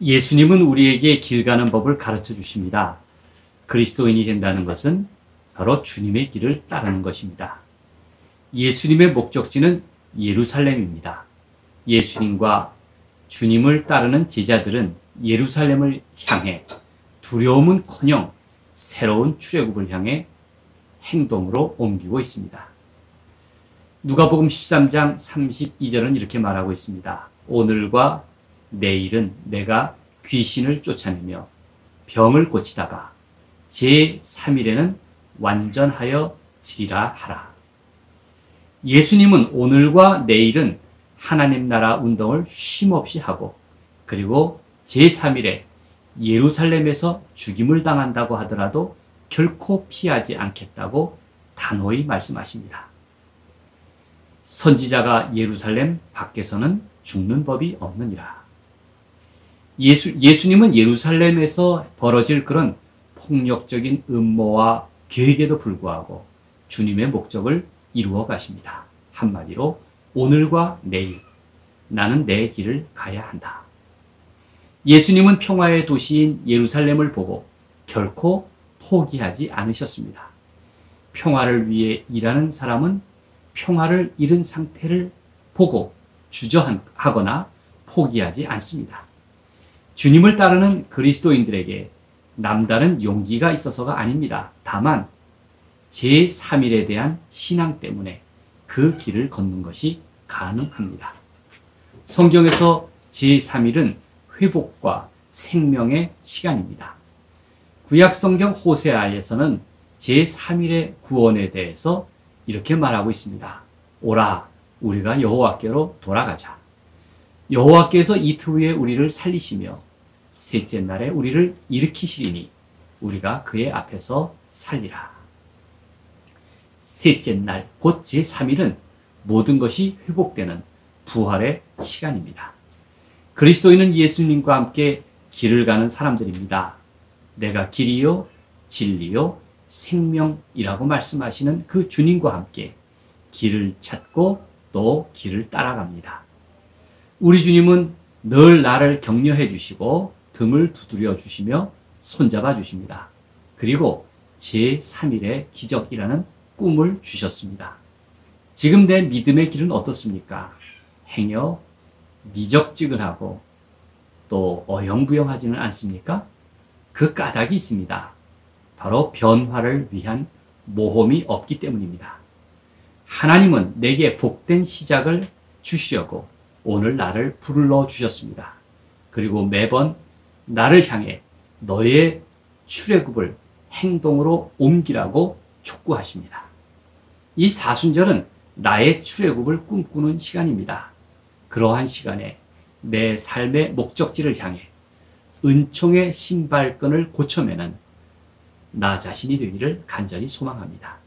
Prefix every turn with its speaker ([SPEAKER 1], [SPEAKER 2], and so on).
[SPEAKER 1] 예수님은 우리에게 길 가는 법을 가르쳐 주십니다. 그리스도인이 된다는 것은 바로 주님의 길을 따르는 것입니다. 예수님의 목적지는 예루살렘입니다. 예수님과 주님을 따르는 제자들은 예루살렘을 향해 두려움은 커녕 새로운 출애굽을 향해 행동으로 옮기고 있습니다. 누가복음 13장 32절은 이렇게 말하고 있습니다. 오늘과 내일은 내가 귀신을 쫓아내며 병을 고치다가 제3일에는 완전하여 지리라 하라. 예수님은 오늘과 내일은 하나님 나라 운동을 쉼없이 하고 그리고 제3일에 예루살렘에서 죽임을 당한다고 하더라도 결코 피하지 않겠다고 단호히 말씀하십니다. 선지자가 예루살렘 밖에서는 죽는 법이 없느니라. 예수, 예수님은 예루살렘에서 벌어질 그런 폭력적인 음모와 계획에도 불구하고 주님의 목적을 이루어 가십니다. 한마디로 오늘과 내일 나는 내 길을 가야 한다. 예수님은 평화의 도시인 예루살렘을 보고 결코 포기하지 않으셨습니다. 평화를 위해 일하는 사람은 평화를 잃은 상태를 보고 주저하거나 포기하지 않습니다. 주님을 따르는 그리스도인들에게 남다른 용기가 있어서가 아닙니다. 다만 제3일에 대한 신앙 때문에 그 길을 걷는 것이 가능합니다. 성경에서 제3일은 회복과 생명의 시간입니다. 구약 성경 호세아에서는 제3일의 구원에 대해서 이렇게 말하고 있습니다. 오라, 우리가 여호와께로 돌아가자. 여호와께서 이틀 후에 우리를 살리시며 셋째 날에 우리를 일으키시리니 우리가 그의 앞에서 살리라. 셋째 날, 곧 제3일은 모든 것이 회복되는 부활의 시간입니다. 그리스도인은 예수님과 함께 길을 가는 사람들입니다. 내가 길이요, 진리요, 생명이라고 말씀하시는 그 주님과 함께 길을 찾고 또 길을 따라갑니다. 우리 주님은 늘 나를 격려해 주시고 등을 두드려 주시며 손잡아 주십니다. 그리고 제3일의 기적이라는 꿈을 주셨습니다. 지금 내 믿음의 길은 어떻습니까? 행여 미적지근하고 또 어영부영하지는 않습니까? 그 까닭이 있습니다. 바로 변화를 위한 모험이 없기 때문입니다. 하나님은 내게 복된 시작을 주시려고 오늘 나를 불러 주셨습니다. 그리고 매번 나를 향해 너의 출애굽을 행동으로 옮기라고 촉구하십니다. 이 사순절은 나의 출애굽을 꿈꾸는 시간입니다. 그러한 시간에 내 삶의 목적지를 향해 은총의 신발끈을 고쳐매는 나 자신이 되기를 간절히 소망합니다.